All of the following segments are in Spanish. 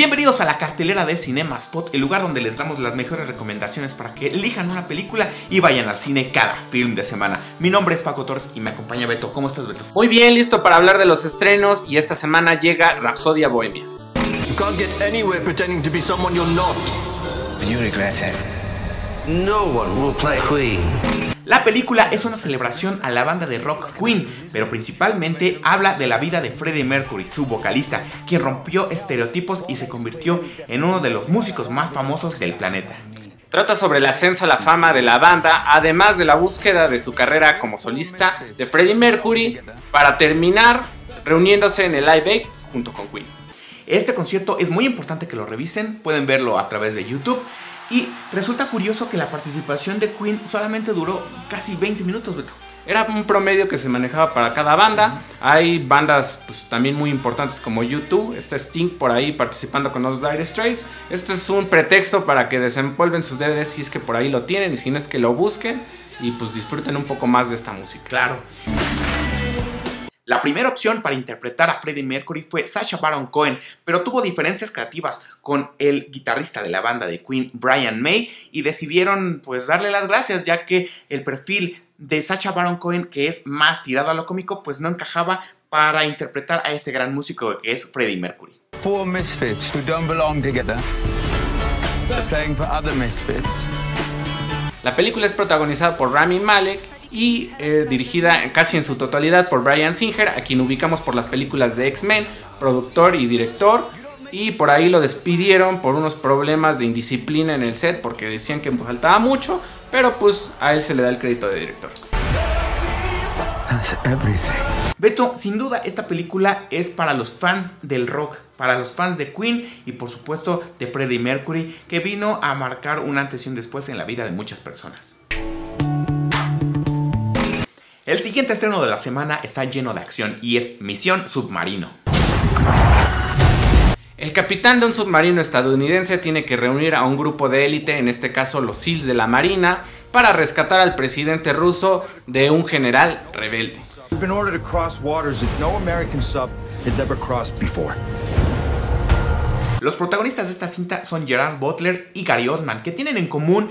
Bienvenidos a la cartelera de Cinema Spot, el lugar donde les damos las mejores recomendaciones para que elijan una película y vayan al cine cada film de semana. Mi nombre es Paco Torres y me acompaña Beto. ¿Cómo estás, Beto? Muy bien, listo para hablar de los estrenos y esta semana llega Rapsodia Bohemia. You can't get anywhere pretending to be someone you're not. You regret it. No one will play Queen. La película es una celebración a la banda de rock Queen, pero principalmente habla de la vida de Freddie Mercury, su vocalista, quien rompió estereotipos y se convirtió en uno de los músicos más famosos del planeta. Trata sobre el ascenso a la fama de la banda, además de la búsqueda de su carrera como solista de Freddie Mercury, para terminar reuniéndose en el Live Aid junto con Queen. Este concierto es muy importante que lo revisen, pueden verlo a través de YouTube. Y resulta curioso que la participación de Queen solamente duró casi 20 minutos, Beto. Era un promedio que se manejaba para cada banda. Hay bandas pues, también muy importantes como YouTube. Está Sting por ahí participando con los Dire Straits. Este es un pretexto para que desempolven sus DVDs si es que por ahí lo tienen y si no es que lo busquen y pues disfruten un poco más de esta música. Claro. La primera opción para interpretar a Freddie Mercury fue Sacha Baron Cohen, pero tuvo diferencias creativas con el guitarrista de la banda de Queen, Brian May, y decidieron pues darle las gracias ya que el perfil de Sacha Baron Cohen, que es más tirado a lo cómico, pues no encajaba para interpretar a ese gran músico que es Freddie Mercury. Four misfits who don't belong together. They're playing for other misfits. La película es protagonizada por Rami Malek y eh, dirigida casi en su totalidad por Brian Singer, a quien ubicamos por las películas de X-Men, productor y director. Y por ahí lo despidieron por unos problemas de indisciplina en el set porque decían que faltaba mucho, pero pues a él se le da el crédito de director. Beto, sin duda esta película es para los fans del rock, para los fans de Queen y por supuesto de Freddie Mercury, que vino a marcar un antes y un después en la vida de muchas personas. El siguiente estreno de la semana está lleno de acción y es Misión Submarino. El capitán de un submarino estadounidense tiene que reunir a un grupo de élite, en este caso los SEALs de la Marina, para rescatar al presidente ruso de un general rebelde. We've been ordered to cross waters that no American sub has ever crossed before. Los protagonistas de esta cinta son Gerard Butler y Gary Oldman, que tienen en común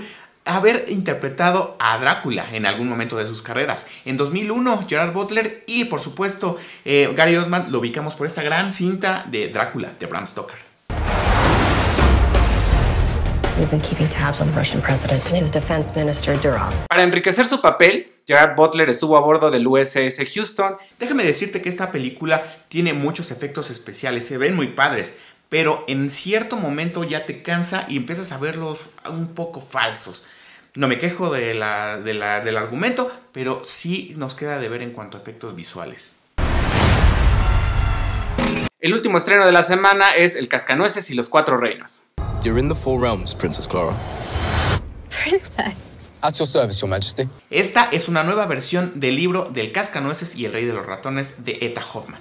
haber interpretado a Drácula en algún momento de sus carreras. En 2001, Gerard Butler y por supuesto eh, Gary Oldman lo ubicamos por esta gran cinta de Drácula de Bram Stoker. We've been keeping tabs on the Russian president and his defense minister, Durov. Para enriquecer su papel, Gerard Butler estuvo a bordo del USS Houston. Déjame decirte que esta película tiene muchos efectos especiales, se ven muy padres, pero en cierto momento ya te cansa y empiezas a verlos un poco falsos. No me quejo de la- de la- del argumento, pero sí nos queda de ver en cuanto a efectos visuales. El último estreno de la semana es El Cascanueces y los Cuatro Reinos. You're in the Four Realms, Princess Clara. Princess. At your service, Your Majesty. Esta es una nueva versión del libro del Cascanueces y el Rey de los Ratones de Eta Hoffman.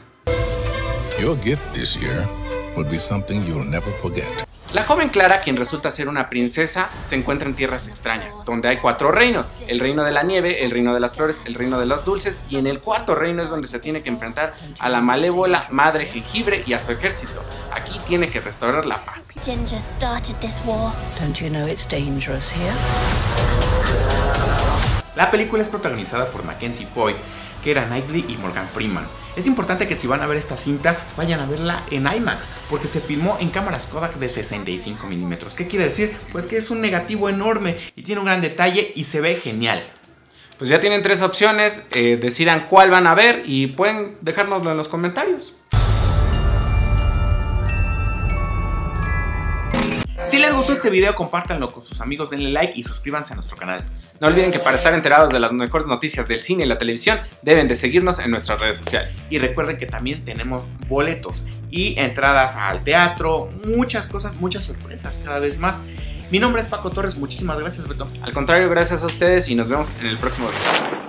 Your gift this year will be something you'll never forget. La joven Clara, quien resulta ser una princesa, se encuentra en tierras extrañas, donde hay cuatro reinos, el reino de la nieve, el reino de las flores, el reino de los dulces, y en el cuarto reino es donde se tiene que enfrentar a la malévola madre jengibre y a su ejército. Aquí tiene que restaurar la paz. Ginger started this war. Don't you know it's dangerous here? La película es protagonizada por Mackenzie Foy, Keira Knightley y Morgan Freeman. Es importante que si van a ver esta cinta, vayan a verla en IMAX, porque se filmó en cámaras Kodak de 65 milímetros. ¿Qué quiere decir? Pues que es un negativo enorme y tiene un gran detalle y se ve genial. Pues ya tienen tres opciones, eh, decidan cuál van a ver y pueden dejárnoslo en los comentarios. Gustó este video, compártanlo con sus amigos, denle like y suscríbanse a nuestro canal. No olviden que para estar enterados de las mejores noticias del cine y la televisión, deben de seguirnos en nuestras redes sociales. Y recuerden que también tenemos boletos y entradas al teatro, muchas cosas, muchas sorpresas cada vez más. Mi nombre es Paco Torres, muchísimas gracias Beto. Al contrario, gracias a ustedes y nos vemos en el próximo video.